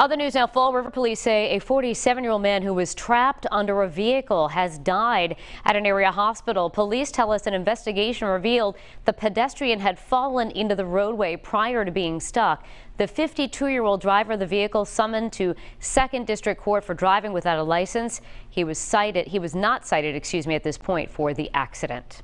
Other news now, Fall River police say a 47-year-old man who was trapped under a vehicle has died at an area hospital. Police tell us an investigation revealed the pedestrian had fallen into the roadway prior to being stuck. The 52-year-old driver of the vehicle summoned to Second District Court for driving without a license. He was cited. He was not cited, excuse me, at this point for the accident.